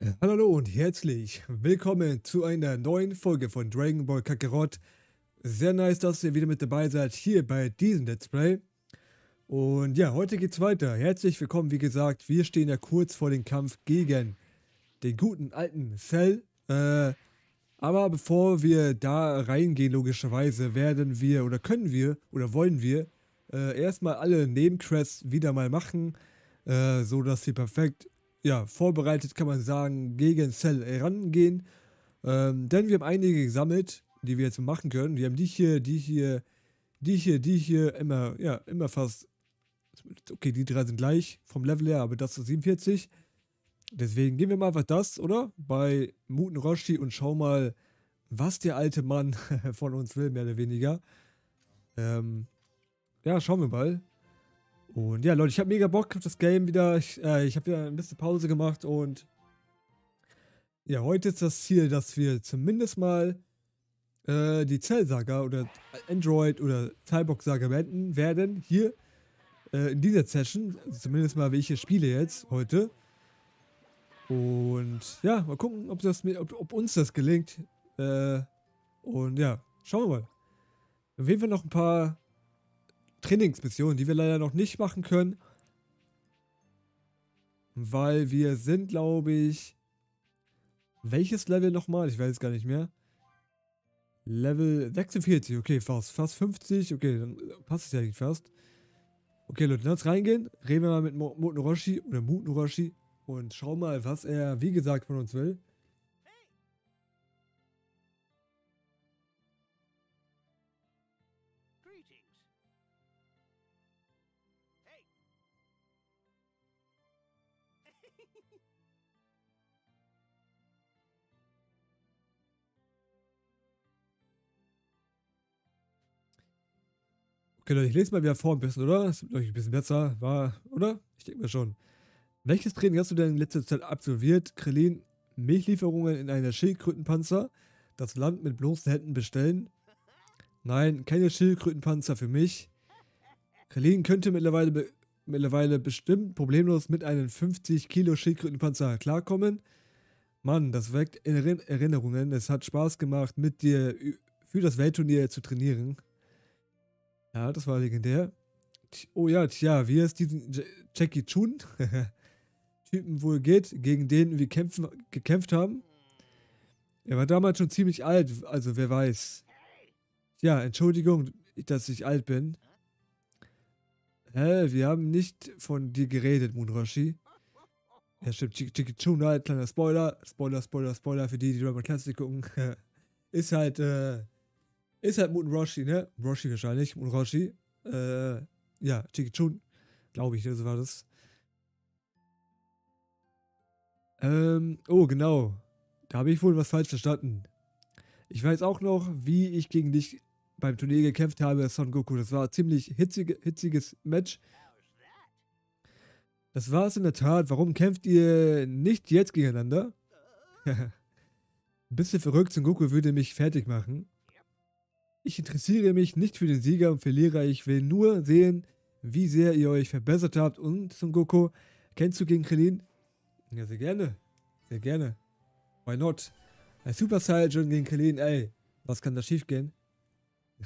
Äh, Hallo und herzlich willkommen zu einer neuen Folge von Dragon Ball Kakarot. Sehr nice, dass ihr wieder mit dabei seid hier bei diesem Let's Play. Und ja, heute geht's weiter. Herzlich willkommen, wie gesagt, wir stehen ja kurz vor dem Kampf gegen den guten alten Cell. Äh, aber bevor wir da reingehen, logischerweise, werden wir oder können wir oder wollen wir äh, erstmal alle Nebenquests wieder mal machen, äh, so dass sie perfekt ja, vorbereitet, kann man sagen, gegen Cell herangehen. Ähm, denn wir haben einige gesammelt, die wir jetzt machen können. Wir haben die hier, die hier, die hier, die hier, immer, ja, immer fast. Okay, die drei sind gleich vom Level her, aber das ist 47. Deswegen gehen wir mal einfach das, oder? Bei Muten Roshi und schau mal, was der alte Mann von uns will, mehr oder weniger. Ähm, ja, schauen wir mal. Und ja, Leute, ich habe mega Bock auf das Game wieder. Ich, äh, ich habe wieder ein bisschen Pause gemacht und ja, heute ist das Ziel, dass wir zumindest mal äh, die Cell-Saga oder Android oder Cyborg-Saga beenden werden. Hier äh, in dieser Session. Zumindest mal, wie ich hier spiele jetzt heute. Und ja, mal gucken, ob, das, ob, ob uns das gelingt. Äh, und ja, schauen wir mal. Auf jeden Fall noch ein paar Trainingsmissionen, die wir leider noch nicht machen können. Weil wir sind, glaube ich... Welches Level nochmal? Ich weiß es gar nicht mehr. Level 46, okay, fast. Fast 50, okay, dann passt es ja nicht fast. Okay, Leute, lass reingehen. Reden wir mal mit Muten Roshi oder Muten Roshi und schauen mal, was er, wie gesagt, von uns will. Leute, ich lese mal wieder vor ein bisschen, oder? Das ist, ein bisschen besser. War, oder? Ich denke mir schon. Welches Training hast du denn in letzter Zeit absolviert? Krillin, Milchlieferungen in einer Schildkrötenpanzer? Das Land mit bloßen Händen bestellen? Nein, keine Schildkrötenpanzer für mich. Krillin könnte mittlerweile, be mittlerweile bestimmt problemlos mit einem 50 Kilo Schildkrötenpanzer klarkommen. Mann, das weckt Erin Erinnerungen. Es hat Spaß gemacht, mit dir für das Weltturnier zu trainieren. Ja, das war legendär. Oh ja, tja, wie es diesen J- Jackie Chun Typen wohl geht, gegen den wir kämpfen, gekämpft haben. Er war damals schon ziemlich alt, also wer weiß. Ja, Entschuldigung, dass ich alt bin. Hä, wir haben nicht von dir geredet, Moonroshi. Ja, stimmt, Chicky Chun, halt, kleiner Spoiler. Spoiler, Spoiler, Spoiler für die, die Dragon Classic gucken. ist halt, äh, ist halt Muten Roshi, ne? Roshi wahrscheinlich, Muten Roshi. Äh, ja, Chicky Chun, glaube ich, ne, so war das. Ähm, oh, genau. Da habe ich wohl was falsch verstanden. Ich weiß auch noch, wie ich gegen dich beim Turnier gekämpft habe, Son Goku. Das war ein ziemlich hitzige, hitziges Match. Das war es in der Tat. Warum kämpft ihr nicht jetzt gegeneinander? Bisschen verrückt, Son Goku würde mich fertig machen. Ich interessiere mich nicht für den Sieger und Verlierer. Ich will nur sehen, wie sehr ihr euch verbessert habt. Und Son Goku, kennst du gegen Krillin? Ja, sehr gerne. Sehr gerne. Why not? Ein Super Saiyan gegen Krillin, ey. Was kann da schiefgehen?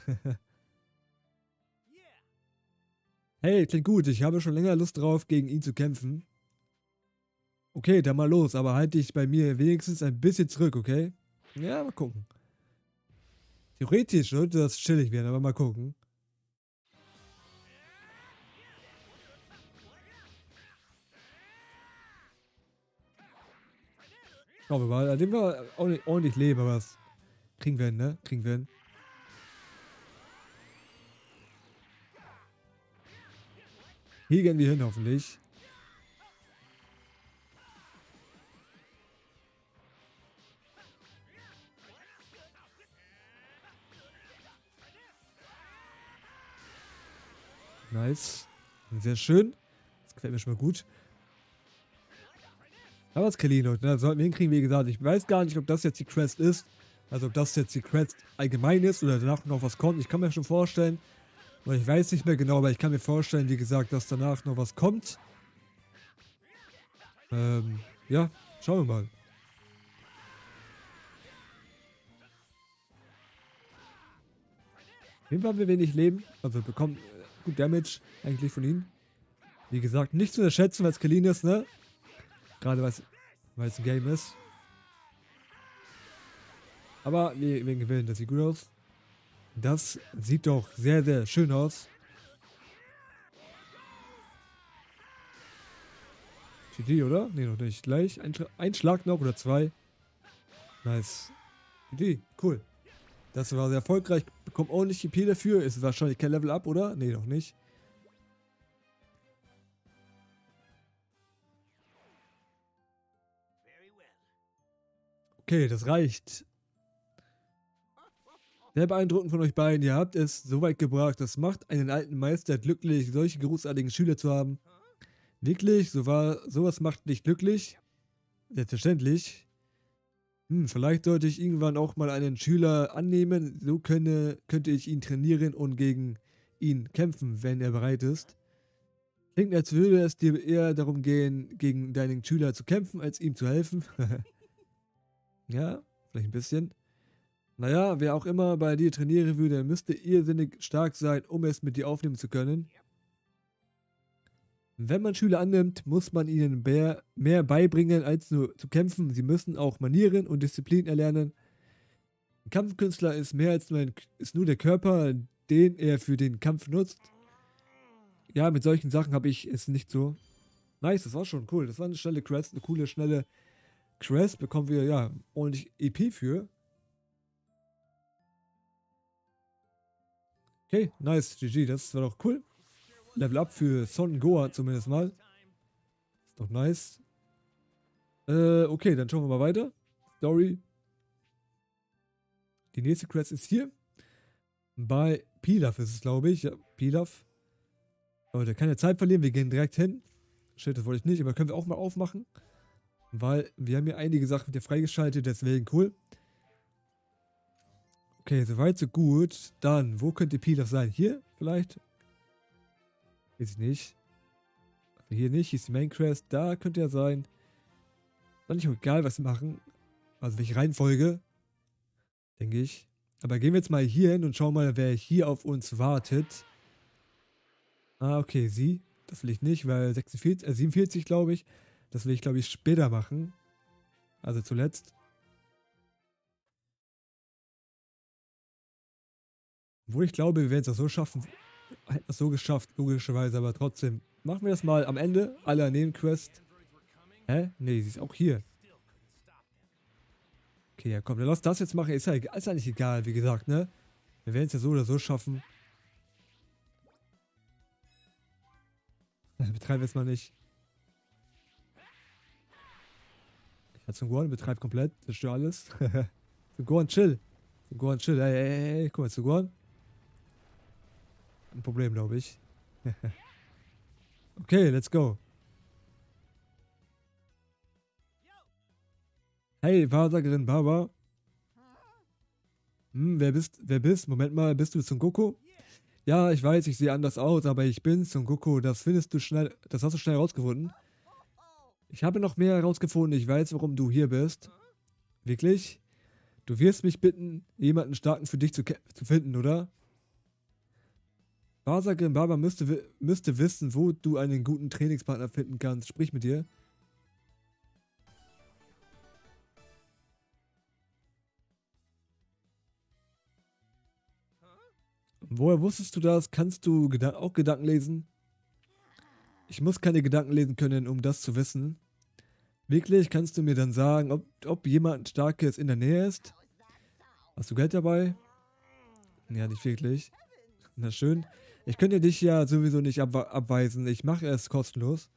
Yeah. Hey, klingt gut. Ich habe schon länger Lust drauf, gegen ihn zu kämpfen. Okay, dann mal los, aber halt dich bei mir wenigstens ein bisschen zurück, okay? Ja, mal gucken. Theoretisch sollte das chillig werden, aber mal gucken. Schauen wir mal. Dem wir ordentlich, ordentlich leben, aber das kriegen wir hin, ne? Kriegen wir hin. Hier gehen wir hin, hoffentlich. Nice. Sehr schön. Das gefällt mir schon mal gut. Aber es Kelly, Leute, ne? das sollten wir hinkriegen, wie gesagt. Ich weiß gar nicht, ob das jetzt die Quest ist. Also ob das jetzt die Quest allgemein ist oder danach noch was kommt. Ich kann mir schon vorstellen, weil ich weiß nicht mehr genau, aber ich kann mir vorstellen, wie gesagt, dass danach noch was kommt. Ähm, ja, schauen wir mal. Auf jeden Fall haben wir wenig Leben. Also wir bekommen gut Damage eigentlich von ihnen. Wie gesagt, nicht zu unterschätzen, weil es clean ist, ne? Gerade weil es ein Game ist. Aber wir, wir gewinnen, das sieht gut aus. Das sieht doch sehr, sehr schön aus. GG, oder? Ne, noch nicht. Gleich. Ein, ein, Schlag noch oder zwei. Nice. GG, cool. Das war sehr erfolgreich. Bekommt ordentlich EP dafür. Ist wahrscheinlich kein Level Up, oder? Ne, noch nicht. Okay, das reicht. Sehr beeindruckend von euch beiden. Ihr habt es so weit gebracht. Das macht einen alten Meister glücklich, solche großartigen Schüler zu haben. Wirklich? So war, sowas macht dich glücklich? Selbstverständlich. Hm, vielleicht sollte ich irgendwann auch mal einen Schüler annehmen. So könne, könnte ich ihn trainieren und gegen ihn kämpfen, wenn er bereit ist. Klingt, als würde es dir eher darum gehen, gegen deinen Schüler zu kämpfen, als ihm zu helfen. ja, vielleicht ein bisschen. Naja, wer auch immer bei dir trainieren würde, müsste irrsinnig stark sein, um es mit dir aufnehmen zu können. Wenn man Schüler annimmt, muss man ihnen mehr, mehr beibringen, als nur zu kämpfen. Sie müssen auch Manieren und Disziplin erlernen. Ein Kampfkünstler ist mehr als nur, ein, ist nur der Körper, den er für den Kampf nutzt. Ja, mit solchen Sachen habe ich es nicht so. Nice, das war schon cool. Das war eine schnelle Crest, eine coole, schnelle Crest. Bekommen wir ja ordentlich EP für. Okay, nice, GG, das war doch cool. Level up für Son Goa zumindest mal. Ist doch nice. Äh, okay, dann schauen wir mal weiter. Story. Die nächste Quest ist hier. Bei Pilaf ist es, glaube ich. Ja, Pilaf. Leute, keine Zeit verlieren, wir gehen direkt hin. Shit, das wollte ich nicht, aber können wir auch mal aufmachen. Weil wir haben hier einige Sachen wieder freigeschaltet, deswegen cool. Okay, soweit so gut. Dann, wo könnte Pilaf sein? Hier vielleicht? Weiß ich nicht. Also hier nicht, hier ist die Main Quest. Da könnte er sein. Dann nicht egal, was machen. Also welche Reihenfolge. Denke ich. Aber gehen wir jetzt mal hier hin und schauen mal, wer hier auf uns wartet. Ah, okay, sie. Das will ich nicht, weil 46, äh, 47, glaube ich. Das will ich, glaube ich, später machen. Also zuletzt. Wo ich glaube, wir werden es auch so schaffen. Hätten es so geschafft, logischerweise, aber trotzdem. Machen wir das mal am Ende aller Nebenquests. Hä? Ne, sie ist auch hier. Okay, ja komm, dann lass das jetzt machen. Ist ja ist eigentlich egal, wie gesagt, ne? Wir werden es ja so oder so schaffen. Betreibe jetzt mal nicht. Ich hatte zum Gohan, betreibt komplett, zerstör alles. zum Gohan, chill. Zum Gohan, chill. Ey, ey, ey, guck mal, zu Gohan. Ein Problem, glaube ich. okay, let's go. Hey, Wahrsagerin Baba. Hm, wer bist, wer bist? Moment mal, bist du Son Goku? Ja, ich weiß, ich sehe anders aus, aber ich bin Son Goku. Das findest du schnell, das hast du schnell herausgefunden. Ich habe noch mehr herausgefunden. Ich weiß, warum du hier bist. Wirklich? Du wirst mich bitten, jemanden starken für dich zu, zu finden, oder? Wahrsagerin Baba müsste, müsste wissen, wo du einen guten Trainingspartner finden kannst. Sprich mit dir. Woher wusstest du das? Kannst du Geda auch Gedanken lesen? Ich muss keine Gedanken lesen können, um das zu wissen. Wirklich, kannst du mir dann sagen, ob, ob jemand Starkes in der Nähe ist? Hast du Geld dabei? Ja, nicht wirklich. Na schön. Ich könnte dich ja sowieso nicht ab abweisen. Ich mache es kostenlos.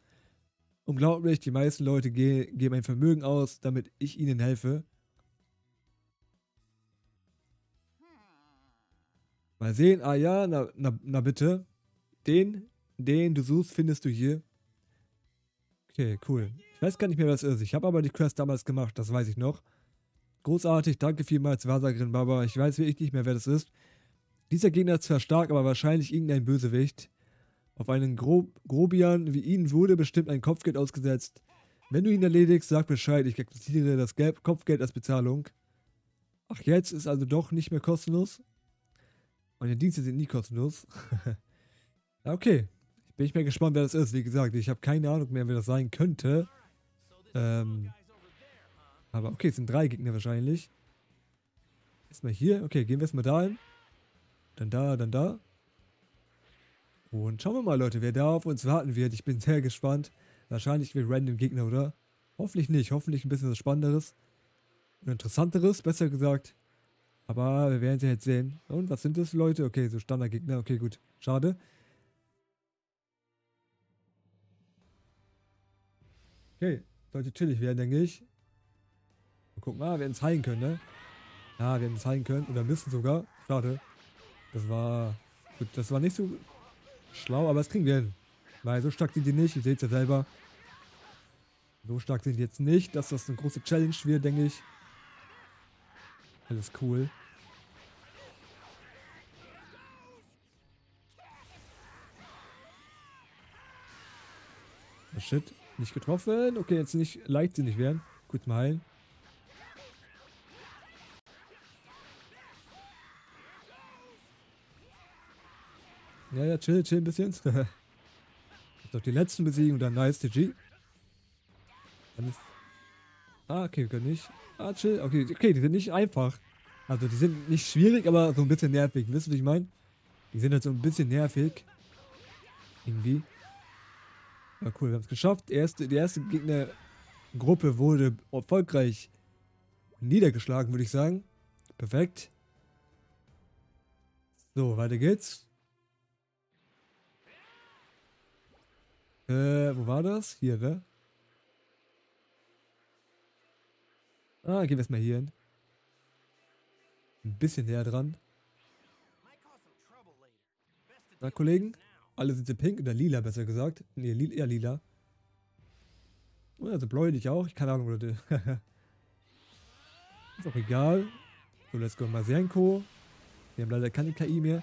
Unglaublich, die meisten Leute ge geben ein Vermögen aus, damit ich ihnen helfe. Mal sehen. Ah ja, na, na, na bitte. Den, den du suchst, findest du hier. Okay, cool. Ich weiß gar nicht mehr, was es ist. Ich habe aber die Quest damals gemacht, das weiß ich noch. Großartig, danke vielmals, Wahrsagerin Baba. Ich weiß wirklich nicht mehr, wer das ist. Dieser Gegner zwar stark, aber wahrscheinlich irgendein Bösewicht. Auf einen Gro Grobian wie ihn wurde bestimmt ein Kopfgeld ausgesetzt. Wenn du ihn erledigst, sag Bescheid. Ich akzeptiere das Gelb Kopfgeld als Bezahlung. Ach, jetzt ist also doch nicht mehr kostenlos? Meine Dienste sind nie kostenlos. okay. Bin ich mal gespannt, wer das ist. Wie gesagt, ich habe keine Ahnung mehr, wer das sein könnte. Ähm, aber okay, es sind drei Gegner wahrscheinlich. Erstmal hier. Okay, gehen wir erstmal da hin. Dann da, dann da. Und schauen wir mal, Leute, wer da auf uns warten wird. Ich bin sehr gespannt. Wahrscheinlich wird random Gegner, oder? Hoffentlich nicht. Hoffentlich ein bisschen was Spannenderes. Interessanteres, besser gesagt. Aber wir werden es ja jetzt sehen. Und was sind das, Leute? Okay, so Standardgegner. Okay, gut. Schade. Okay, sollte chillig werden, denke ich. Mal gucken, ah, wir werden es heilen können, ne? Ja, wir werden es heilen können. Oder müssen sogar. Schade. Das war. Gut, das war nicht so schlau, aber das kriegen wir hin. Weil so stark sind die nicht, ihr seht es ja selber. So stark sind die jetzt nicht, dass das eine große Challenge wird, denke ich. Alles cool. Oh shit, nicht getroffen. Okay, jetzt nicht leichtsinnig werden. Gut mal heilen. Ja, ja, chill, chill ein bisschen. Jetzt noch die letzten besiegen und dann nice, TG. Dann ist ah, okay, wir können nicht. Ah, chill. Okay, okay, die sind nicht einfach. Also, die sind nicht schwierig, aber so ein bisschen nervig. Wisst ihr, was ich meine? Die sind halt so ein bisschen nervig. Irgendwie. Ja, cool, wir haben es geschafft. Erste, die erste Gegnergruppe wurde erfolgreich niedergeschlagen, würde ich sagen. Perfekt. So, weiter geht's. Äh, wo war das? Hier, ne? Ah, gehen wir erstmal hier hin. Ein bisschen näher dran. Na, Kollegen? Alle sind in pink oder lila, besser gesagt. Ne, li eher lila. Oh, also bläulich auch. Ich keine Ahnung, Leute. Ist auch egal. So, let's go. Masenko. Wir haben leider keine KI mehr.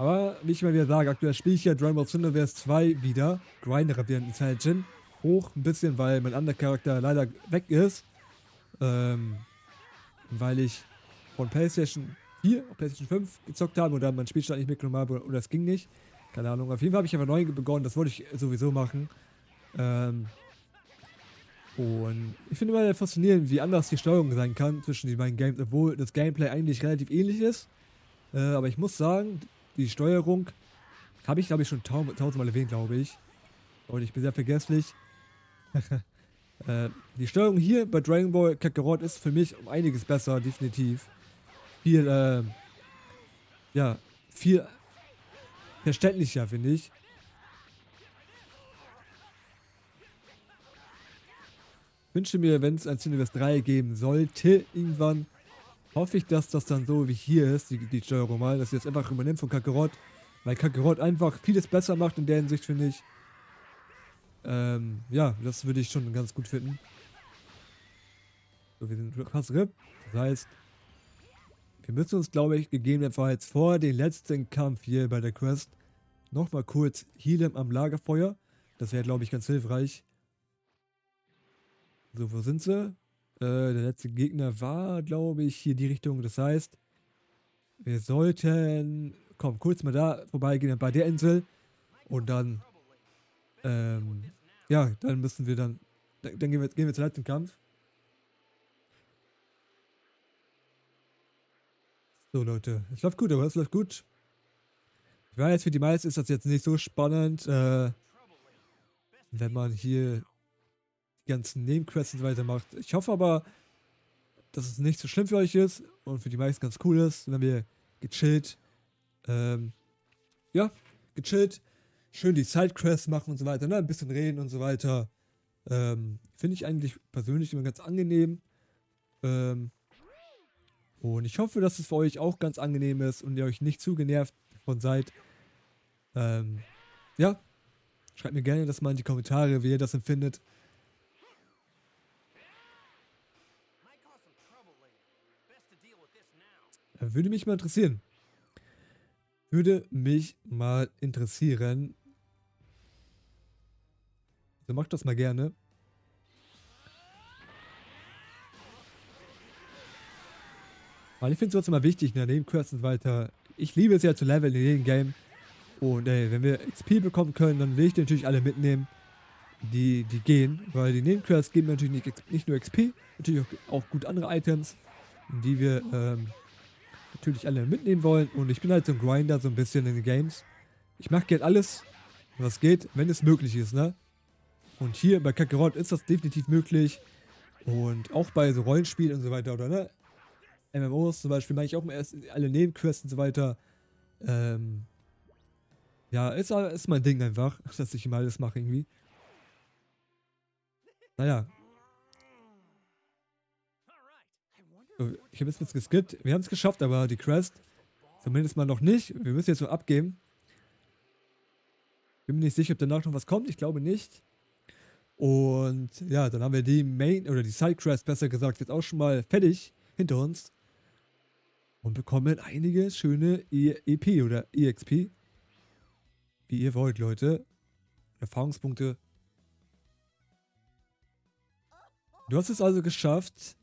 Aber wie ich mal wieder sage, aktuell spiele ich ja Dragon Ball Xenoverse 2 wieder. Grindere während Intelligent. Hoch ein bisschen, weil mein anderer Charakter leider weg ist. Ähm, weil ich von PlayStation 4 auf PlayStation 5 gezockt habe und dann mein Spielstand nicht mitgenommen habe oder es ging nicht. Keine Ahnung. Auf jeden Fall habe ich einfach neu begonnen. Das wollte ich sowieso machen. Ähm, und ich finde immer faszinierend, wie anders die Steuerung sein kann zwischen den beiden Games, obwohl das Gameplay eigentlich relativ ähnlich ist. Äh, aber ich muss sagen, die Steuerung habe ich, glaube ich, schon tausendmal erwähnt, glaube ich. Und ich bin sehr vergesslich. äh, die Steuerung hier bei Dragon Ball Kakarot ist für mich um einiges besser, definitiv. Viel, äh, ja, viel verständlicher, finde ich. Ich wünsche mir, wenn es ein Cineverse 3 geben sollte, irgendwann, hoffe ich, dass das dann so wie hier ist, die, die Steuerung mal, dass sie das einfach übernimmt von Kakarot. Weil Kakarot einfach vieles besser macht in der Hinsicht, finde ich. Ähm, ja, das würde ich schon ganz gut finden. So, wir sind fast RIP. Das heißt, wir müssen uns, glaube ich, gegebenenfalls vor dem letzten Kampf hier bei der Quest nochmal kurz healen am Lagerfeuer. Das wäre, glaube ich, ganz hilfreich. So, wo sind sie? Äh, der letzte Gegner war, glaube ich, hier die Richtung. Das heißt, wir sollten, komm, kurz mal da vorbeigehen bei der Insel. Und dann, ähm, ja, dann müssen wir dann, dann gehen wir, gehen wir zum letzten Kampf. So, Leute, es läuft gut, aber es läuft gut. Ich weiß, für die meisten ist das jetzt nicht so spannend, äh, wenn man hier ganzen Nebenquests und so weiter macht. Ich hoffe aber, dass es nicht so schlimm für euch ist und für die meisten ganz cool ist, wenn wir gechillt, ähm, ja, gechillt, schön die Sidequests machen und so weiter, ne? ein bisschen reden und so weiter. Ähm, Finde ich eigentlich persönlich immer ganz angenehm. Ähm, und ich hoffe, dass es für euch auch ganz angenehm ist und ihr euch nicht zu genervt davon seid. Ähm, ja, schreibt mir gerne das mal in die Kommentare, wie ihr das empfindet. Würde mich mal interessieren. Würde mich mal interessieren. Also macht das mal gerne. Weil ich finde sowas immer wichtig, ne, und so weiter. Ich liebe es ja zu leveln in jedem Game. Und ey, wenn wir XP bekommen können, dann will ich die natürlich alle mitnehmen, die, die gehen. Weil die Nebenquests geben natürlich nicht, nicht nur XP, natürlich auch, auch gut andere Items, die wir ähm, natürlich alle mitnehmen wollen. Und ich bin halt so ein Grinder so ein bisschen in den Games. Ich mache gerne alles, was geht, wenn es möglich ist, ne? Und hier bei Kakarot ist das definitiv möglich. Und auch bei so Rollenspielen und so weiter, oder ne? MMOs zum Beispiel mache ich auch erst alle Nebenquests und so weiter. Ähm, ja, ist, ist mein Ding einfach, dass ich immer alles mache irgendwie. Naja, ich habe jetzt geskippt. Wir haben es geschafft, aber die Crest zumindest mal noch nicht. Wir müssen jetzt nur abgeben. Bin mir nicht sicher, ob danach noch was kommt. Ich glaube nicht. Und ja, dann haben wir die Main oder die Side Crest besser gesagt jetzt auch schon mal fertig hinter uns und bekommen einige schöne EP oder EXP. Wie ihr wollt, Leute. Erfahrungspunkte. Du hast es also geschafft.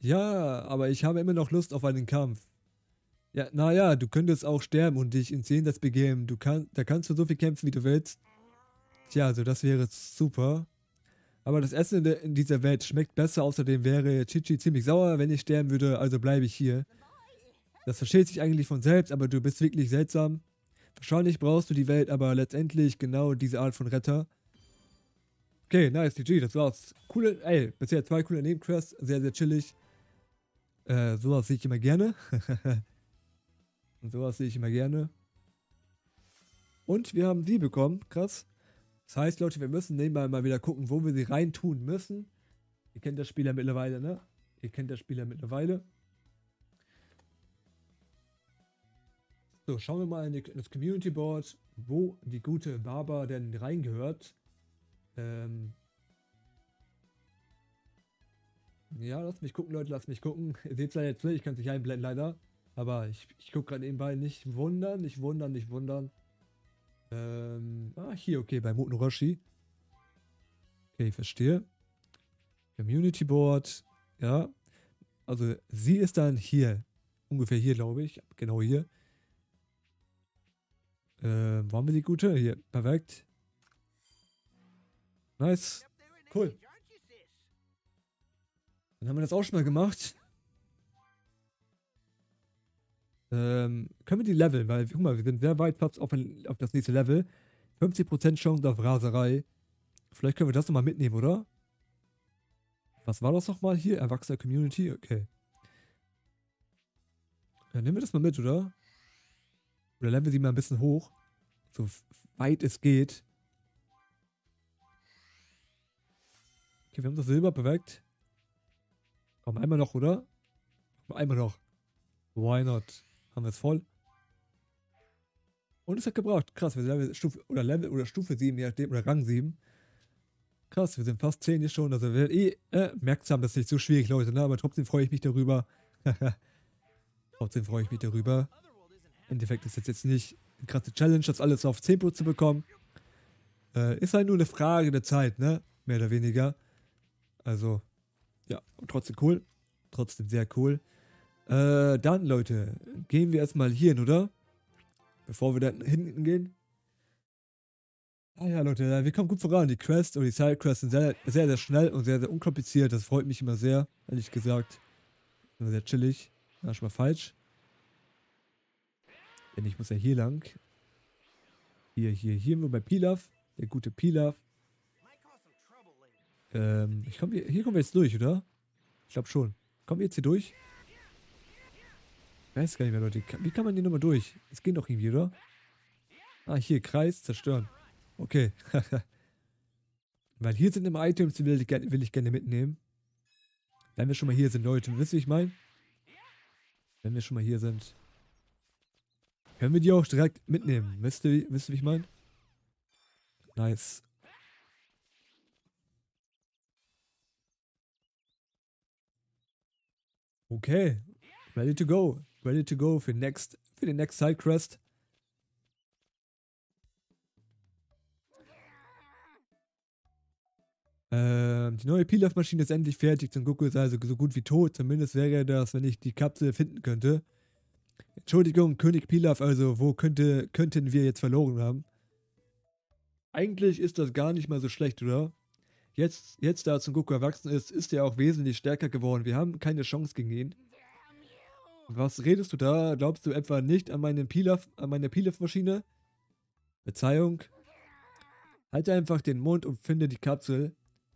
Ja, aber ich habe immer noch Lust auf einen Kampf. Ja, naja, du könntest auch sterben und dich ins Jenseits begeben. Du kann, da kannst du so viel kämpfen, wie du willst. Tja, also das wäre super. Aber das Essen in dieser Welt schmeckt besser. Außerdem wäre Chichi ziemlich sauer, wenn ich sterben würde. Also bleibe ich hier. Das versteht sich eigentlich von selbst, aber du bist wirklich seltsam. Wahrscheinlich brauchst du die Welt, aber letztendlich genau diese Art von Retter. Okay, nice, GG, das war's. Coole, ey, bisher zwei coole Nebenquests, sehr, sehr chillig. Äh, sowas sehe ich immer gerne. Und sowas sehe ich immer gerne. Und wir haben die bekommen, krass. Das heißt, Leute, wir müssen nebenbei mal wieder gucken, wo wir sie reintun müssen. Ihr kennt das Spiel ja mittlerweile, ne? Ihr kennt das Spiel ja mittlerweile. So, schauen wir mal in, die, in das Community Board, wo die gute Barber denn reingehört. Ähm ja, lass mich gucken, Leute, lass mich gucken. Ihr seht es ja jetzt nicht, ich kann es nicht einblenden, leider. Aber ich, ich gucke gerade nebenbei. Nicht wundern, nicht wundern, nicht wundern. Ähm, ah, hier, okay, bei Muten Roshi. Okay, ich verstehe. Community Board, ja. Also, sie ist dann hier. Ungefähr hier, glaube ich. Genau hier. Äh, wo haben wir die gute? Hier, perfekt. Nice. Cool. Dann haben wir das auch schon mal gemacht. Ähm, können wir die leveln? Weil, guck mal, wir sind sehr weit auf, ein, auf das nächste Level. 50% Chance auf Raserei. Vielleicht können wir das nochmal mitnehmen, oder? Was war das nochmal hier? Erwachsener Community? Okay. Dann nehmen wir das mal mit, oder? Oder leveln wir sie mal ein bisschen hoch. So weit es geht. Okay, wir haben das Silber, perfekt. Komm, einmal noch, oder? Einmal noch. Why not? Haben wir es voll. Und es hat gebraucht. Krass, wir sind Level, Stufe, oder Level oder Stufe 7, je oder Rang 7. Krass, wir sind fast 10 hier schon. Also wir eh, äh, merkt das ist nicht so schwierig, Leute, ne? Aber trotzdem freue ich mich darüber. trotzdem freue ich mich darüber. Im Endeffekt ist das jetzt nicht eine krasse Challenge, das alles auf 10 zu bekommen. Äh, ist halt nur eine Frage der Zeit, ne? Mehr oder weniger. Also, ja, trotzdem cool. Trotzdem sehr cool. Äh, dann, Leute, gehen wir erstmal hier hin, oder? Bevor wir dann hinten gehen. Ah ja, Leute, wir kommen gut voran. Die Quest oder die Sidequests sind sehr, sehr, sehr schnell und sehr, sehr unkompliziert. Das freut mich immer sehr, ehrlich gesagt. Immer sehr chillig. Ja, schon mal falsch. Denn ich muss ja hier lang. Hier, hier, hier nur bei Pilaf. Der gute Pilaf. Ähm, ich komm, hier kommen wir jetzt durch, oder? Ich glaube schon. Kommen wir jetzt hier durch? Ich weiß gar nicht mehr, Leute. Wie kann man hier nochmal durch? Es geht doch irgendwie, oder? Ah, hier, Kreis, zerstören. Okay. Weil hier sind immer Items, die will ich, will ich gerne mitnehmen. Wenn wir schon mal hier sind, Leute. Wisst ihr, wie ich meine? Wenn wir schon mal hier sind. Können wir die auch direkt mitnehmen? Wisst ihr, wisst ihr wie ich meine? Nice. Okay. Ready to go. Ready to go für, next, für den next Side. Ähm, die neue Pilaf-Maschine ist endlich fertig. Son Goku ist also so gut wie tot. Zumindest wäre das, wenn ich die Kapsel finden könnte. Entschuldigung, König Pilaf, also wo könnte, könnten wir jetzt verloren haben? Eigentlich ist das gar nicht mal so schlecht, oder? Jetzt, jetzt da Son Goku erwachsen ist, ist er auch wesentlich stärker geworden. Wir haben keine Chance gegen ihn. Was redest du da? Glaubst du etwa nicht an, meine Pilaf-Maschine? Verzeihung. Halte einfach den Mund und finde die Kapsel.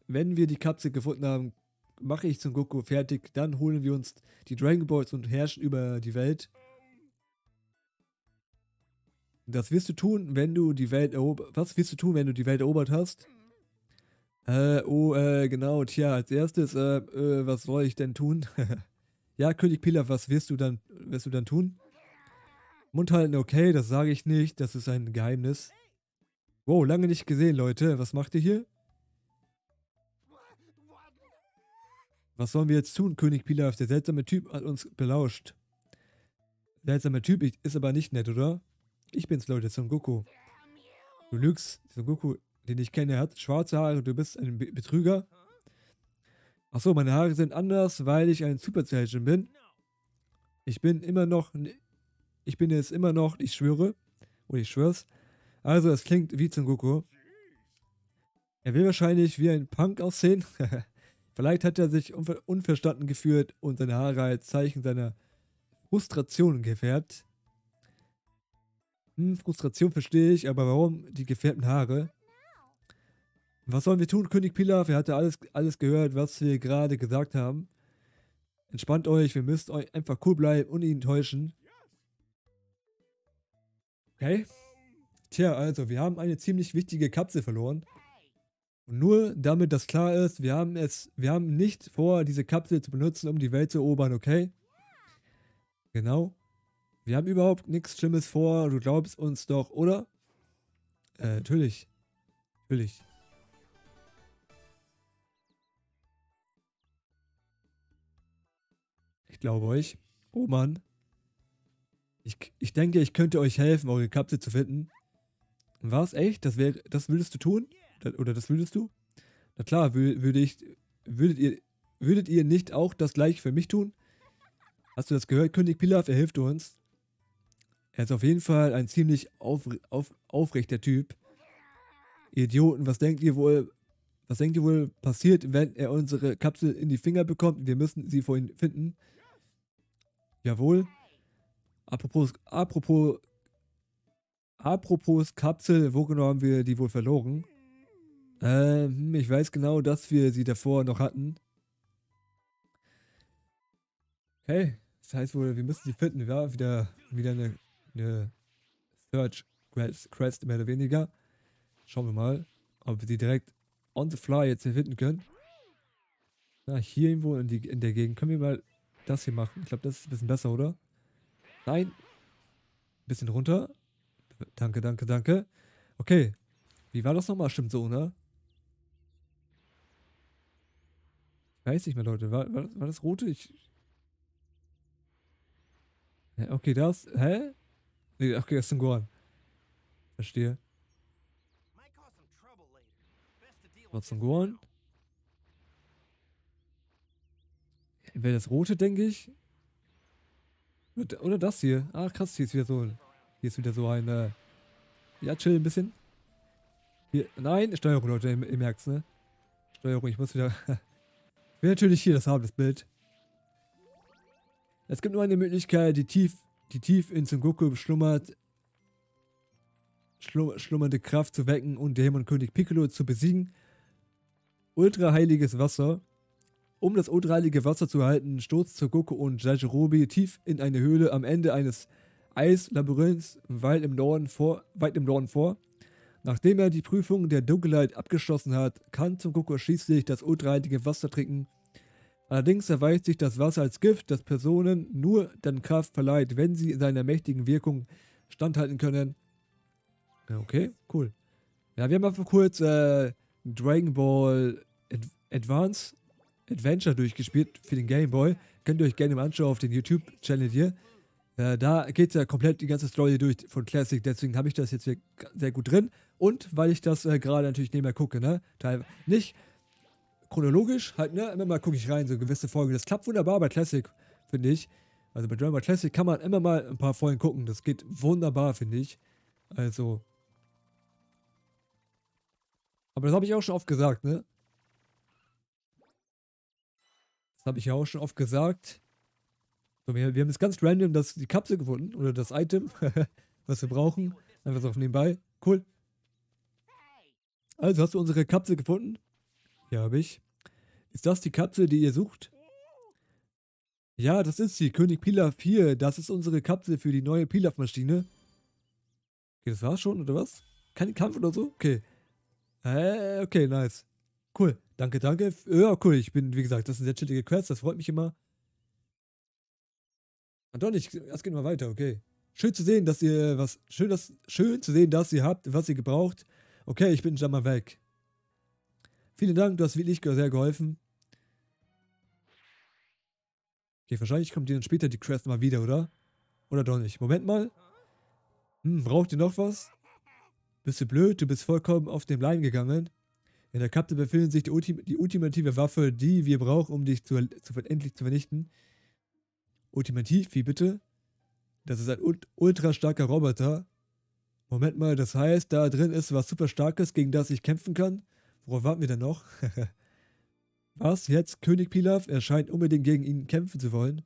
Wenn wir die Kapsel gefunden haben, mache ich Son Goku fertig. Dann holen wir uns die Dragon Balls und herrschen über die Welt. Das wirst du tun, wenn du die Welt erobert. Was wirst du tun, wenn du die Welt erobert hast? Äh, oh, äh, genau, tja, als erstes, äh, äh, was soll ich denn tun? ja, König Pilaf, was wirst du dann, wirst du dann tun? Mund halten, okay, das sage ich nicht, das ist ein Geheimnis. Wow, lange nicht gesehen, Leute. Was macht ihr hier? Was sollen wir jetzt tun, König Pilaf? Der seltsame Typ hat uns belauscht. Seltsamer Typ ist aber nicht nett, oder? Ich bin's, Leute, Son Goku. Du lügst, Son Goku, den ich kenne, hat schwarze Haare, du bist ein Be Betrüger. Achso, meine Haare sind anders, weil ich ein Super Saiyajin bin. Ich bin immer noch, ich bin es immer noch, ich schwöre. Oder ich schwör's. Also, es klingt wie Son Goku. Er will wahrscheinlich wie ein Punk aussehen. Vielleicht hat er sich unver unverstanden gefühlt und seine Haare als Zeichen seiner Frustration gefärbt. Hm, Frustration verstehe ich, aber warum die gefärbten Haare? Was sollen wir tun, König Pilaf? Er hatte alles, alles gehört, was wir gerade gesagt haben. Entspannt euch, wir müsst euch einfach cool bleiben und ihn täuschen. Okay. Tja, also, wir haben eine ziemlich wichtige Kapsel verloren. Und nur damit das klar ist, wir haben es, wir haben nicht vor, diese Kapsel zu benutzen, um die Welt zu erobern, okay? Genau. Wir haben überhaupt nichts Schlimmes vor, du glaubst uns doch, oder? Äh, natürlich. Natürlich. Glaube euch. Oh Mann. Ich, ich denke, ich könnte euch helfen, eure Kapsel zu finden. Was? Echt? Das wäre, das würdest du tun? Oder das würdest du? Na klar, würde ich, würdet ihr, würdet ihr nicht auch das gleiche für mich tun? Hast du das gehört? König Pilaf, er hilft uns. Er ist auf jeden Fall ein ziemlich auf, auf, aufrechter Typ. Ihr Idioten, was denkt ihr wohl, was denkt ihr wohl passiert, wenn er unsere Kapsel in die Finger bekommt? Wir müssen sie vorhin finden. Jawohl. Apropos, apropos, apropos Kapsel, wo genau haben wir die wohl verloren? Ähm, ich weiß genau, dass wir sie davor noch hatten. Okay, das heißt wohl, wir müssen sie finden. Ja, wieder, wieder eine eine Search Quest, mehr oder weniger. Schauen wir mal, ob wir sie direkt on the fly jetzt hier finden können. Na, hier irgendwo in, die, in der Gegend. Können wir mal das hier machen? Ich glaube, das ist ein bisschen besser, oder? Nein. Ein bisschen runter. Danke, danke, danke. Okay. Wie war das nochmal? Stimmt so, ne? Ich weiß nicht mehr, Leute. War, war, war das rote? Ich. Okay, das. Hä? Nee, okay, das ist ein Gorn. Verstehe. Was ein Gorn? Wäre das rote, denke ich. Oder das hier. Ah, krass, hier ist wieder so. Hier ist wieder so ein. Äh, ja, chill ein bisschen. Hier, nein, Steuerung, Leute, ihr, ihr merkt's, ne? Steuerung, ich muss wieder. ich will natürlich hier das haben, das Bild. Es gibt nur eine Möglichkeit, die tief die tief in Son Goku schlummert, schlummernde Kraft zu wecken und Dämonenkönig Piccolo zu besiegen. Ultraheiliges Wasser. Um das ultraheilige Wasser zu erhalten, stürzt Goku und Yajirobe tief in eine Höhle am Ende eines Eislabyrinths weit im Norden vor. Weit im Norden vor. Nachdem er die Prüfung der Dunkelheit abgeschlossen hat, kann Goku schließlich das ultraheilige Wasser trinken Allerdings erweist sich das Wasser als Gift, das Personen nur dann Kraft verleiht, wenn sie seiner mächtigen Wirkung standhalten können. Okay, cool. Ja, wir haben einfach kurz äh, Dragon Ball Ad Advance Adventure durchgespielt für den Game Boy. Könnt ihr euch gerne mal anschauen auf den YouTube-Channel hier. Äh, da geht ja komplett die ganze Story durch von Classic, deswegen habe ich das jetzt hier sehr gut drin. Und weil ich das äh, gerade natürlich nebenher gucke, ne? Teil nicht chronologisch halt, ne, immer mal gucke ich rein, so gewisse Folgen. Das klappt wunderbar bei Classic, finde ich. Also bei Ball Classic kann man immer mal ein paar Folgen gucken. Das geht wunderbar, finde ich. Also. Aber das habe ich auch schon oft gesagt, ne? Das habe ich ja auch schon oft gesagt. So, wir, wir haben jetzt ganz random das, die Kapsel gefunden. Oder das Item, was wir brauchen. Einfach so auf nebenbei. Cool. Also, hast du unsere Kapsel gefunden? Ja, habe ich. Ist das die Kapsel, die ihr sucht? Ja, das ist sie. König Pilaf hier. Das ist unsere Kapsel für die neue Pilaf-Maschine. Okay, das war's schon, oder was? Kein Kampf oder so? Okay. Äh, okay, nice. Cool. Danke, danke. Ja, cool. Ich bin, wie gesagt, das ist eine sehr chillige Quest. Das freut mich immer. Und doch nicht. Erst geht mal weiter, okay. Schön zu sehen, dass ihr was. Schön, dass, schön zu sehen, dass ihr habt, was ihr gebraucht. Okay, ich bin schon mal weg. Vielen Dank, du hast wirklich sehr geholfen. Okay, wahrscheinlich kommt dir dann später die Quest mal wieder, oder? Oder doch nicht? Moment mal. Hm, braucht ihr noch was? Bist du blöd? Du bist vollkommen auf den Leim gegangen. In der Kapsel befindet sich die, Ultim die ultimative Waffe, die wir brauchen, um dich zu, zu, endlich zu vernichten. Ultimativ, wie bitte? Das ist ein ultra starker Roboter. Moment mal, das heißt, da drin ist was super starkes, gegen das ich kämpfen kann? Worauf warten wir denn noch? was? Jetzt König Pilaf? Er scheint unbedingt gegen ihn kämpfen zu wollen.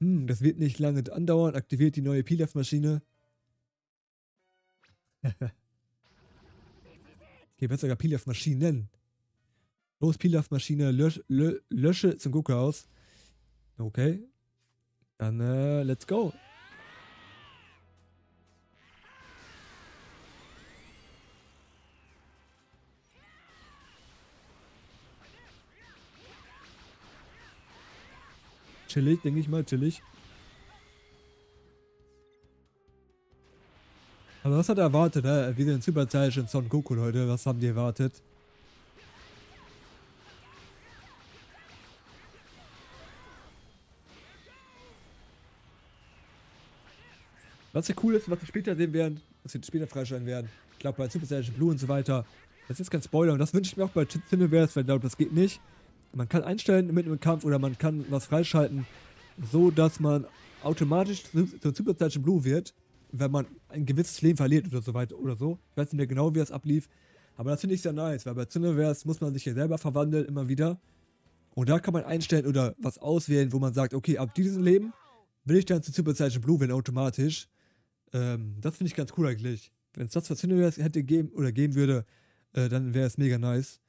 Hm, das wird nicht lange andauern. Aktiviert die neue Pilaf-Maschine. okay, besser sogar Pilaf-Maschinen. Los, Pilaf-Maschine, lösch, lö, lösche zum Goku aus. Okay. Dann, äh, let's go. Chillig, denke ich mal, chillig. Aber was hat er erwartet, ne? Wieder ein Super Saiyan Son Goku, Leute. Was haben die erwartet? Was ja cool ist, was wir später sehen werden, was wir später freischalten werden. Ich glaube bei Super Saiyan Blue und so weiter. Das ist kein Spoiler und das wünsche ich mir auch bei Cineverse, weil ich glaube, das geht nicht. Man kann einstellen mit einem Kampf oder man kann was freischalten, so dass man automatisch zur Super Saiyan Blue wird, wenn man ein gewisses Leben verliert oder so weiter oder so. Ich weiß nicht mehr genau, wie das ablief. Aber das finde ich sehr nice, weil bei Cineverse muss man sich ja selber verwandeln, immer wieder. Und da kann man einstellen oder was auswählen, wo man sagt, okay, ab diesem Leben will ich dann zu Super Saiyan Blue werden automatisch. Ähm, das finde ich ganz cool eigentlich. Wenn es das für Cineverse hätte geben oder geben würde, äh, dann wäre es mega nice.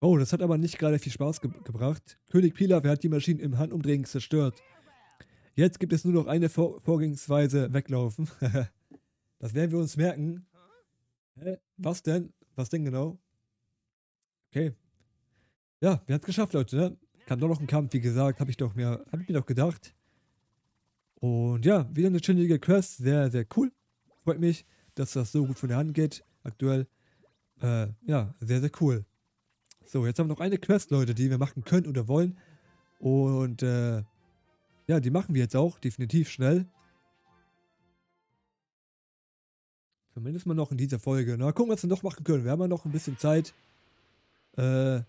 Oh, das hat aber nicht gerade viel Spaß ge gebracht. König Pilaf hat die Maschinen im Handumdrehen zerstört. Jetzt gibt es nur noch eine Vor Vorgehensweise weglaufen. das werden wir uns merken. Hä? Was denn? Was denn genau? Okay. Ja, wir haben es geschafft, Leute, ne? Kam doch noch ein Kampf, wie gesagt, habe ich doch mir, habe ich mir doch gedacht. Und ja, wieder eine chillige Quest, sehr, sehr cool. Freut mich, dass das so gut von der Hand geht, aktuell. Äh, ja, sehr, sehr cool. So, jetzt haben wir noch eine Quest, Leute, die wir machen können oder wollen. Und äh, ja, die machen wir jetzt auch, definitiv schnell. Zumindest mal noch in dieser Folge. Na, gucken, was wir noch machen können. Wir haben ja noch ein bisschen Zeit, äh,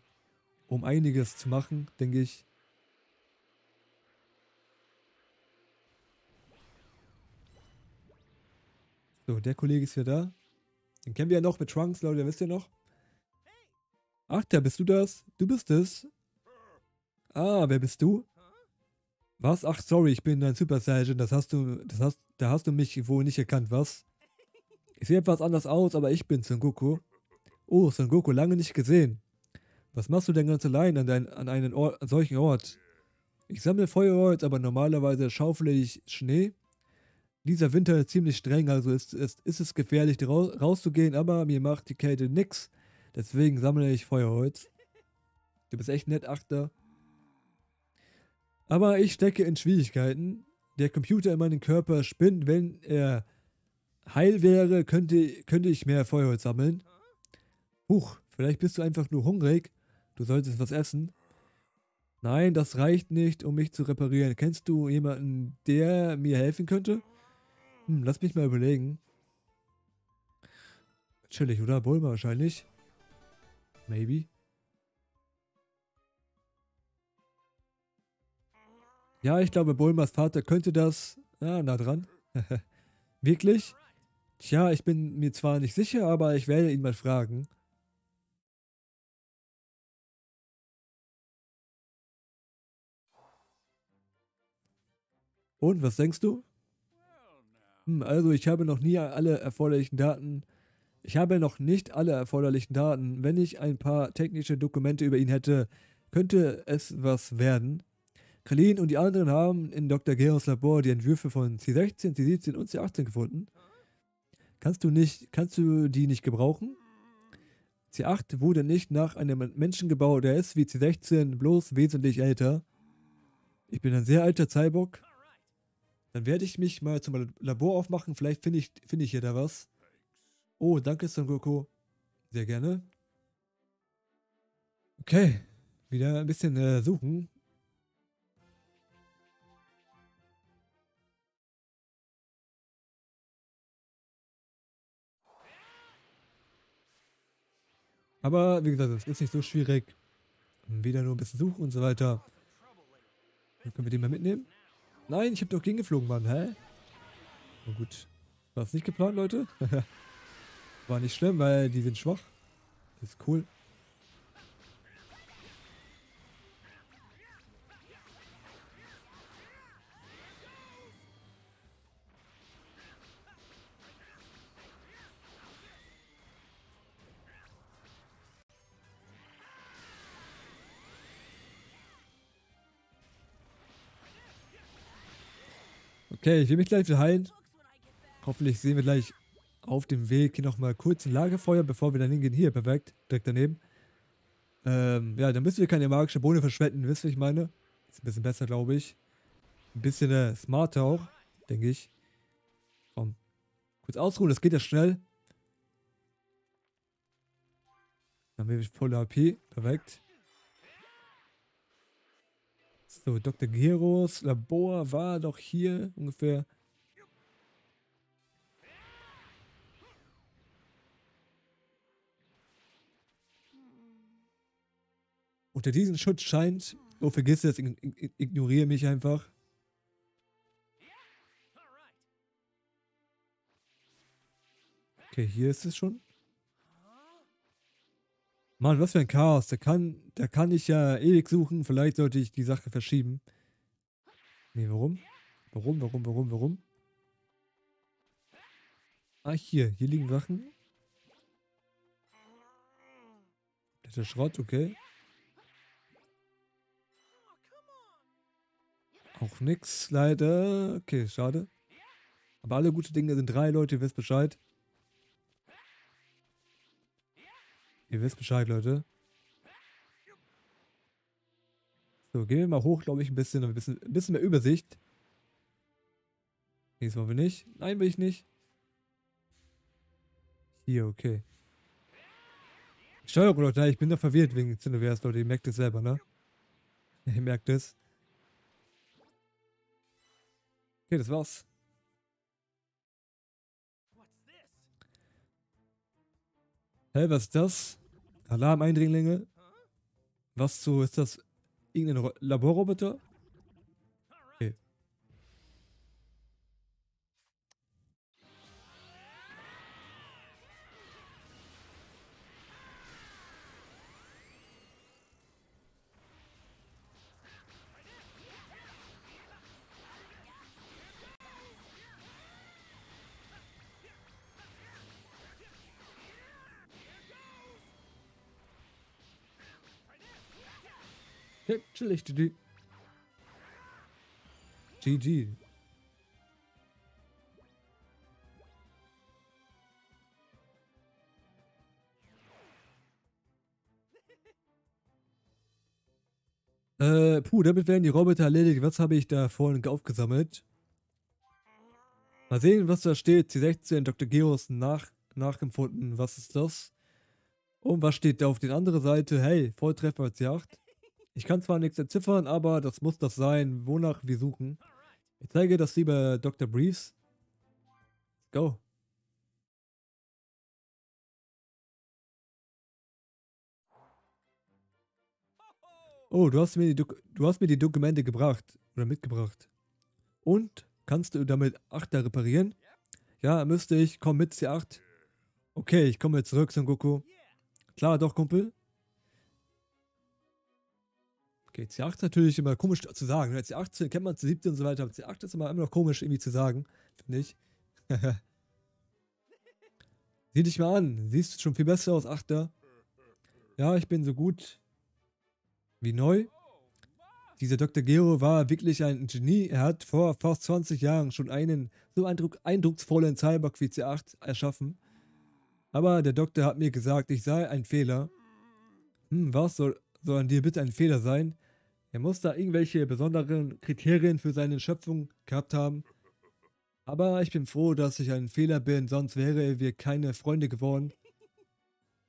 um einiges zu machen, denke ich. So, der Kollege ist wieder da. Den kennen wir ja noch mit Trunks, Leute, wisst ihr noch? Ach, da bist du das? Du bist es? Ah, wer bist du? Was? Ach, sorry, ich bin dein Super Saiyan. Das hast du, das hast, da hast du mich wohl nicht erkannt, was? Ich sehe etwas anders aus, aber ich bin Son Goku. Oh, Son Goku, lange nicht gesehen. Was machst du denn ganz allein an, dein, an einem Ort, an solchen Ort? Ich sammle Feuerholz, aber normalerweise schaufle ich Schnee. Dieser Winter ist ziemlich streng, also ist, ist, ist es gefährlich, rauszugehen, aber mir macht die Kälte nix. Deswegen sammle ich Feuerholz. Du bist echt nett, Achter. Aber ich stecke in Schwierigkeiten. Der Computer in meinem Körper spinnt. Wenn er heil wäre, könnte, könnte ich mehr Feuerholz sammeln. Huch, vielleicht bist du einfach nur hungrig. Du solltest was essen. Nein, das reicht nicht, um mich zu reparieren. Kennst du jemanden, der mir helfen könnte? Hm, lass mich mal überlegen. Chillig, oder? Bulma wahrscheinlich. Maybe. Ja, ich glaube, Bulmers Vater könnte das. Ja, nah dran. Wirklich? Tja, ich bin mir zwar nicht sicher, aber ich werde ihn mal fragen. Und, was denkst du? Hm, also, ich habe noch nie alle erforderlichen Daten. Ich habe noch nicht alle erforderlichen Daten. Wenn ich ein paar technische Dokumente über ihn hätte, könnte es was werden. Kalin und die anderen haben in Dr. Geros Labor die Entwürfe von C16, C17 und C18 gefunden. Kannst du nicht, kannst du die nicht gebrauchen? C8 wurde nicht nach einem Menschen gebaut, der ist wie C16, bloß wesentlich älter. Ich bin ein sehr alter Cyborg. Dann werde ich mich mal zum Labor aufmachen. Vielleicht finde ich, find ich hier da was. Oh, danke, Son Goku. Sehr gerne. Okay. Wieder ein bisschen äh, suchen. Aber wie gesagt, es ist nicht so schwierig. Wieder nur ein bisschen suchen und so weiter. Dann können wir den mal mitnehmen. Nein, ich habe doch gegengeflogen, Mann. Hä? Oh gut. War es nicht geplant, Leute? War nicht schlimm, weil die sind schwach. Das ist cool. Okay, ich will mich gleich wieder heilen. Hoffentlich sehen wir gleich auf dem Weg hier nochmal kurz ein Lagerfeuer, bevor wir dann hingehen. Hier, perfekt, direkt daneben. Ähm, ja, dann müssen wir keine magische Bohne verschwenden, wisst ihr, ich meine? Ist ein bisschen besser, glaube ich. Ein bisschen äh, smarter auch, denke ich. Komm. Kurz ausruhen, das geht ja schnell. Dann haben wir volle AP, perfekt. So, Dr. Geros Labor war doch hier ungefähr. Unter diesem Schutz scheint. Oh, vergiss das, ignoriere mich einfach. Okay, hier ist es schon. Mann, was für ein Chaos. Da kann, da kann ich ja ewig suchen. Vielleicht sollte ich die Sache verschieben. Nee, warum? Warum, warum, warum, warum? Ah, hier. Hier liegen Sachen. Das ist Schrott, okay. Auch nix, leider. Okay, schade. Aber alle gute Dinge sind drei Leute, ihr wisst Bescheid. Ihr wisst Bescheid, Leute. So, gehen wir mal hoch, glaube ich, ein bisschen, ein bisschen, ein bisschen mehr Übersicht. Das wollen wir nicht. Nein, will ich nicht. Hier, okay. Steuerung, Leute, ich bin da verwirrt wegen Cinevers, Leute. Ihr merkt es selber, ne? Ihr merkt es. Okay, das war's. Hä, was ist das? Alarm-Eindringlinge? Was so, ist das irgendein Laborroboter? Okay, chillig, GG. GG. Äh, puh, damit werden die Roboter erledigt. Was habe ich da vorhin aufgesammelt? Mal sehen, was da steht. C16, Dr. Geos nach, nachempfunden. Was ist das? Und was steht da auf der anderen Seite? Hey, Volltreffer C8. Ich kann zwar nichts entziffern, aber das muss das sein, wonach wir suchen. Ich zeige das lieber Dr. Briefs. Go. Oh, du hast mir die, du hast mir die Dokumente gebracht. Oder mitgebracht. Und? Kannst du damit 8 reparieren? Ja, müsste ich. Komm mit, C8. Okay, ich komme zurück, Son Goku. Klar, doch, Kumpel. Okay, C8 ist natürlich immer komisch zu sagen. ne? C8 kennt man C17 und so weiter, aber C8 ist immer, immer noch komisch irgendwie zu sagen, finde ich. Sieh dich mal an. Siehst schon viel besser aus, Achter. Ja, ich bin so gut wie neu. Dieser Dr. Gero war wirklich ein Genie. Er hat vor fast 20 Jahren schon einen so eindruck eindrucksvollen Cyborg wie C8 erschaffen. Aber der Doktor hat mir gesagt, ich sei ein Fehler. Hm, was soll, soll an dir bitte ein Fehler sein? Er muss da irgendwelche besonderen Kriterien für seine Schöpfung gehabt haben. Aber ich bin froh, dass ich ein Fehler bin, sonst wären wir keine Freunde geworden.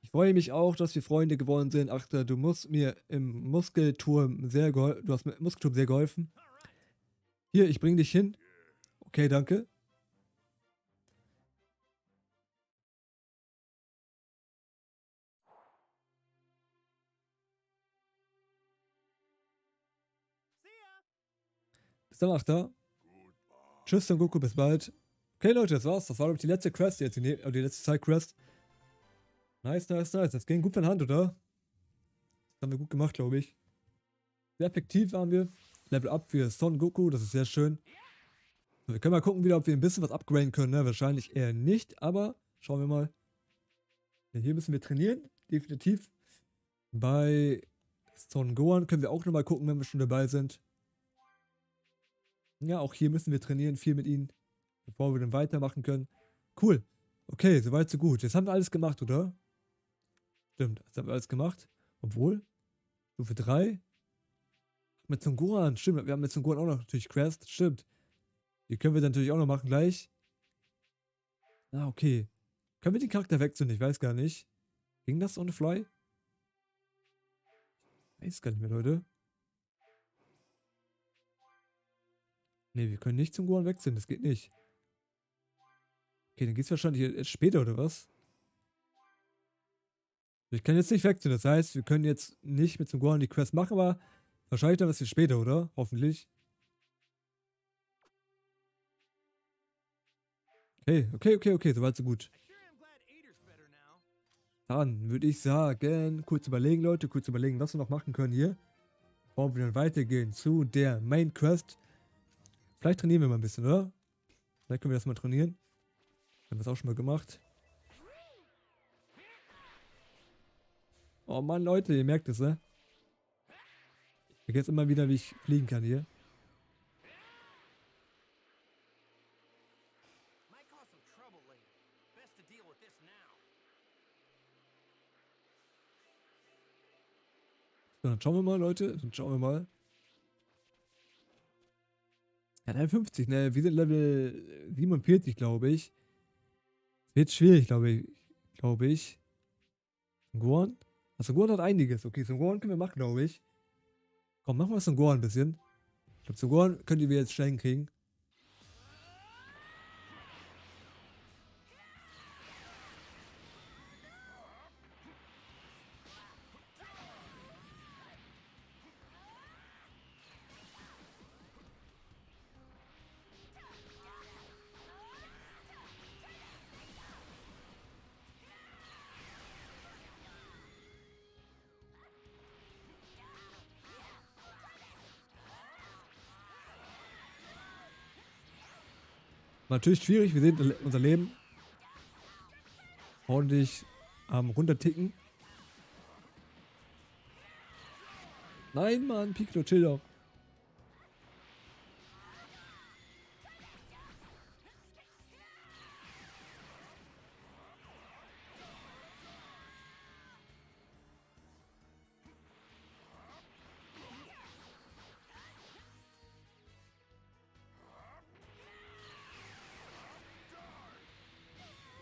Ich freue mich auch, dass wir Freunde geworden sind. Achter, du musst mir im Muskelturm sehr geholfen. Du hast mir im Muskelturm sehr geholfen. Hier, ich bring dich hin. Okay, danke. Bis dann, Achter. Tschüss, Son Goku, bis bald. Okay, Leute, das war's. Das war, die letzte Quest jetzt. Die, ne- die letzte Side-Quest. Nice, nice, nice. Das ging gut von Hand, oder? Das haben wir gut gemacht, glaube ich. Sehr effektiv waren wir. Level up für Son Goku, das ist sehr schön. Wir können mal gucken wieder, ob wir ein bisschen was upgraden können. Ne? Wahrscheinlich eher nicht, aber schauen wir mal. Ja, hier müssen wir trainieren, definitiv. Bei Son Gohan können wir auch nochmal gucken, wenn wir schon dabei sind. Ja, auch hier müssen wir trainieren, viel mit ihnen, bevor wir dann weitermachen können. Cool. Okay, soweit so gut. Jetzt haben wir alles gemacht, oder? Stimmt, jetzt haben wir alles gemacht. Obwohl, Stufe 3. Mit Son Gohan, stimmt, wir haben mit Son Gohan auch noch natürlich Quest, stimmt. Die können wir natürlich auch noch machen gleich. Ah, okay. Können wir den Charakter wechseln? Ich weiß gar nicht. Ging das on the fly? Ich weiß gar nicht mehr, Leute. Ne, wir können nicht zum Gohan wechseln, das geht nicht. Okay, dann geht's wahrscheinlich später, oder was? Ich kann jetzt nicht wechseln, das heißt, wir können jetzt nicht mit zum Gohan die Quest machen, aber wahrscheinlich dann was viel später, oder? Hoffentlich. Okay, okay, okay, okay, soweit so gut. Dann würde ich sagen, kurz überlegen, Leute, kurz überlegen, was wir noch machen können hier. Bevor wir dann weitergehen zu der Main Quest. Vielleicht trainieren wir mal ein bisschen, oder? Vielleicht können wir das mal trainieren. Wir haben das auch schon mal gemacht. Oh Mann, Leute, ihr merkt es, ne? Ich vergesse immer wieder, wie ich fliegen kann hier. So, dann schauen wir mal, Leute. Dann schauen wir mal. Ja, Level 50, ne? Wir sind Level 47, glaube ich. Wird schwierig, glaube ich. Glaube ich. Gohan? Also Gohan hat einiges. Okay, so Gohan können wir machen, glaube ich. Komm, machen wir so Gohan ein bisschen. Ich glaube, so Gohan könnt ihr jetzt schnell hinkriegen. Natürlich schwierig, wir sehen unser Leben ordentlich am runterticken. Nein, Mann, Piccolo, chill doch.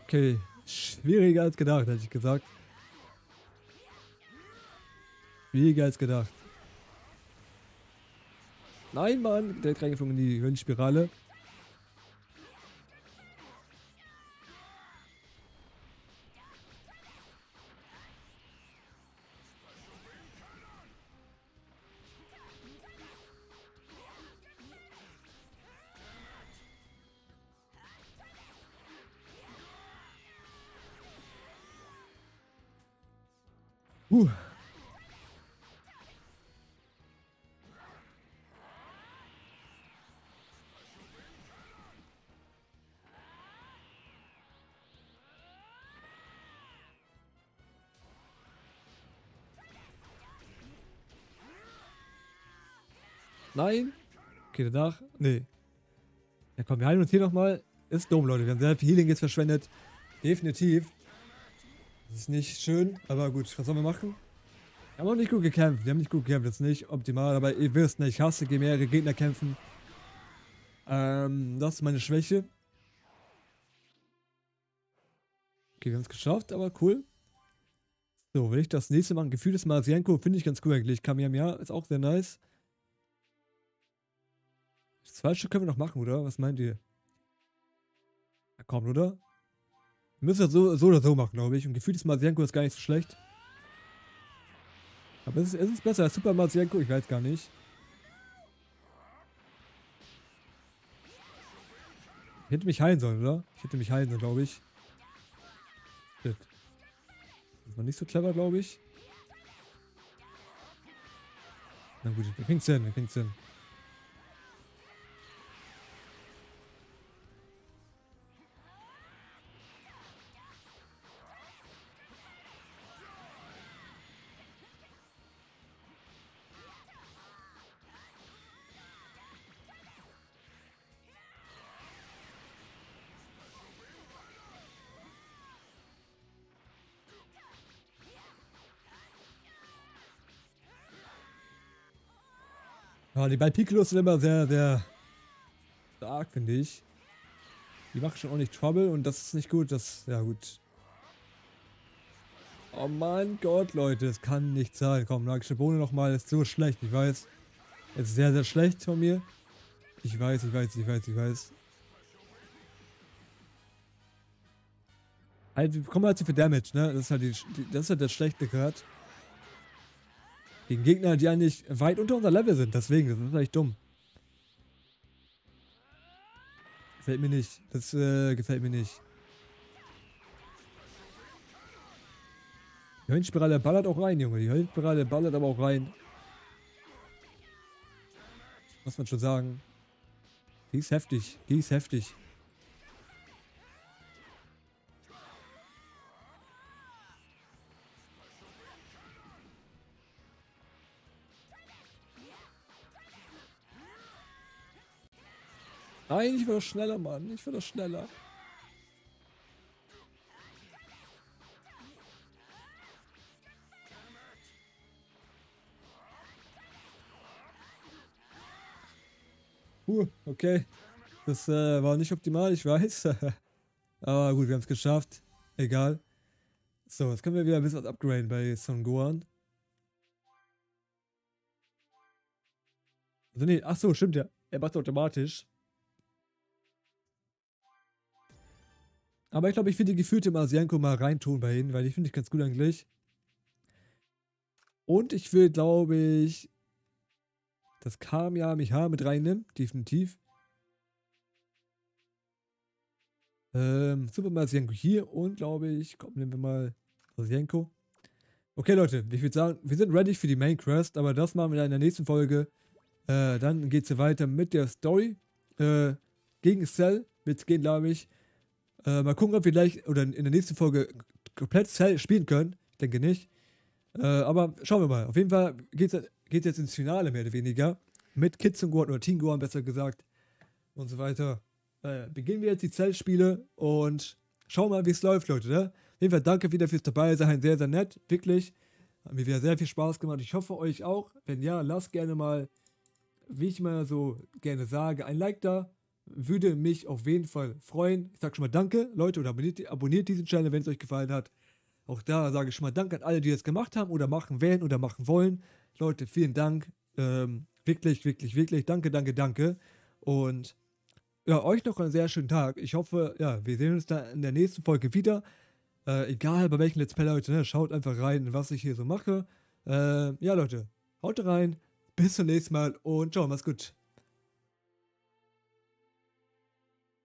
Okay, schwieriger als gedacht, hätte ich gesagt. Schwieriger als gedacht. Nein, Mann, der hat reingeflogen in die Höhenspirale. Nein. Okay, danach. Nee. Ja komm, wir heilen uns hier nochmal. Ist dumm, Leute. Wir haben sehr viel Healing jetzt verschwendet. Definitiv. Das ist nicht schön, aber gut, was sollen wir machen? Wir haben auch nicht gut gekämpft. Wir haben nicht gut gekämpft, das ist nicht optimal, aber ihr wisst nicht, ich hasse gegen mehrere Gegner kämpfen. Ähm, das ist meine Schwäche. Okay, wir haben es geschafft, aber cool. So, will ich das nächste Mal ein gefühltes Marzienko, finde ich ganz cool eigentlich. Kamehameha ist auch sehr nice. Zwei Stück können wir noch machen, oder? Was meint ihr? Ja, komm, oder? Wir müssen das so, so oder so machen, glaube ich. Und gefühltes Marzienko ist gar nicht so schlecht. Aber ist, ist es besser als Super Marzienko? Ich weiß gar nicht. Ich hätte mich heilen sollen, oder? Ich hätte mich heilen sollen, glaube ich. Shit. Das war nicht so clever, glaube ich. Na gut, wir es hin, wir es hin. Ja, die beiden Piccolos sind immer sehr, sehr stark, finde ich. Die machen schon nicht Trouble und das ist nicht gut. Das, ja gut. Oh mein Gott, Leute, das kann nicht sein. Komm, magische Bohne nochmal, ist so schlecht, ich weiß. Ist sehr, sehr schlecht von mir. Ich weiß, ich weiß, ich weiß, ich weiß. Halt, wir bekommen halt zu viel Damage, ne? Das ist halt, die, das, ist halt das Schlechte gerade. Gegen Gegner, die eigentlich weit unter unser Level sind. Deswegen, das ist vielleicht dumm. Gefällt mir nicht. Das äh, gefällt mir nicht. Die Höllenspirale ballert auch rein, Junge. Die Höllenspirale ballert aber auch rein. Muss man schon sagen. Die ist heftig. Die ist heftig. Nein, ich will doch schneller, Mann. Ich will doch schneller. Uh, okay. Das äh, war nicht optimal, ich weiß. Aber gut, wir haben es geschafft. Egal. So, jetzt können wir wieder ein bisschen was upgraden bei Son Gohan. Also nee, ach so, stimmt ja. Er macht automatisch. Aber ich glaube, ich will die gefühlte Marsianko mal reintun bei ihnen, weil die finde ich ganz gut eigentlich. Und ich will, glaube ich, das Kamehameha mit reinnehmen, definitiv. Ähm, Super Marsianko hier und glaube ich, komm, nehmen wir mal Marsianko. Okay, Leute, ich würde sagen, wir sind ready für die Main Quest, aber das machen wir dann in der nächsten Folge. Äh, dann geht es hier weiter mit der Story. Äh, gegen Cell es gehen, glaube ich. Äh, mal gucken, ob wir gleich oder in der nächsten Folge komplett Cell spielen können. Ich denke nicht. Äh, aber schauen wir mal. Auf jeden Fall geht es jetzt ins Finale mehr oder weniger. Mit Kids und Gohan oder Teen Gohan besser gesagt. Und so weiter. Äh, beginnen wir jetzt die Zellspiele und schauen mal, wie es läuft, Leute. Ne? Auf jeden Fall danke wieder fürs dabei sein. Sehr, sehr nett. Wirklich. Hat mir wieder sehr viel Spaß gemacht. Ich hoffe euch auch. Wenn ja, lasst gerne mal, wie ich mal so gerne sage, ein Like da würde mich auf jeden Fall freuen. Ich sage schon mal Danke, Leute, und abonniert, abonniert diesen Channel, wenn es euch gefallen hat. Auch da sage ich schon mal Danke an alle, die das gemacht haben oder machen werden oder machen wollen. Leute, vielen Dank. Ähm, wirklich, wirklich, wirklich. Danke, danke, danke. Und ja, euch noch einen sehr schönen Tag. Ich hoffe, ja, wir sehen uns da in der nächsten Folge wieder. Äh, egal bei welchen Let's Play, Leute, ne? schaut einfach rein, was ich hier so mache. Äh, ja, Leute, haut rein. Bis zum nächsten Mal und ciao, mach's gut.